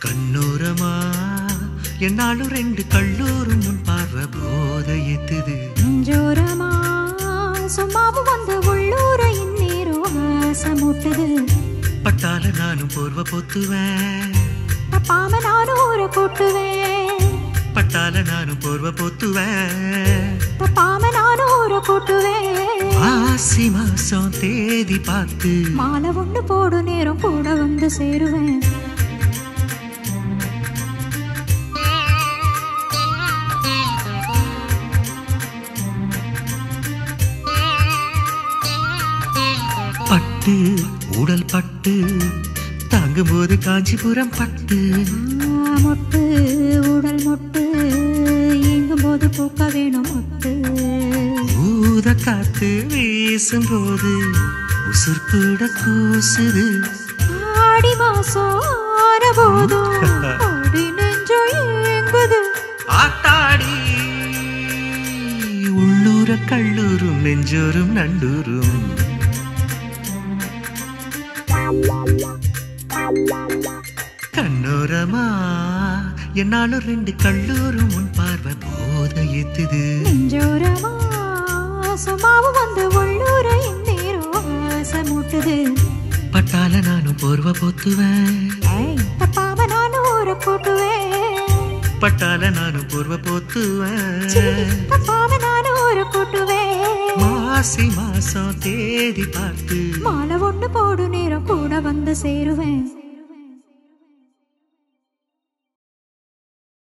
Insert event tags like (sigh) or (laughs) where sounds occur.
கண்ணோரமா என்னாலும் ரெண்டு கல்லூரும் முன் பார்வை போத ஏத்துது. சும்மாவும்? பட்டால நானும் போர்வ பொத்துவேன். தப்பாம நானும் ஊற கூட்டுவேன். பட்டால நானும் போர்வ பொத்துவேன். தப்பாம நானும் ஊற கூட்டுவேன். ஆசி மாசம் தேதி பார்த்து மாலை ஒண்ணு போடு நேரம் கூட வந்து சேருவேன். பட்டு உடல் பட்டு தாங்கும்போது காஞ்சிபுரம் பட்டு. மொட்டு உடல் மொட்டு எங்கும் போது பூக்க வேணும் மொட்டு. ஊத காத்து வீசும்போது உசுர் கூட கூசுது. ஆடி மாசம் ஆன போதும் (laughs) ஆடி நெஞ்சோ ஏங்குது ஆத்தாடி உள்ளூர கல்லூரும் நெஞ்சோரும் நண்டூரும். கண்ணோரமா என்னாலும் ரெண்டு கல்லூரும் உன் பார்வை போத ஏத்துது நெஞ்சோரமா சும்மாவும் வந்து உள்ளூர இந்நேரோ ஆசமூட்டுது. பட்டால நானும் போர்வ போத்துவேன். தப்பாம நானும் ஊற கூட்டுவேன் பட்டால நானும் போர்வ போத்துவேன். மாசி மாசம் தேதி பார்த்து மாலை ஒண்ணு போடு நேரம் கூட வந்து சேருவேன்.